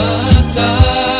lain